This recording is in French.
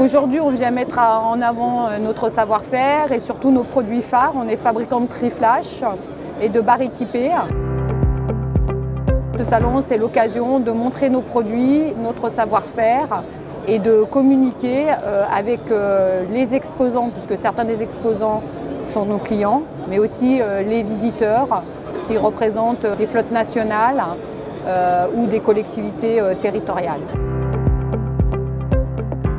Aujourd'hui, on vient mettre en avant euh, notre savoir-faire et surtout nos produits phares. On est fabricant de triflash et de barres équipées. Ce salon, c'est l'occasion de montrer nos produits, notre savoir-faire et de communiquer euh, avec euh, les exposants, puisque certains des exposants sont nos clients, mais aussi les visiteurs qui représentent des flottes nationales ou des collectivités territoriales.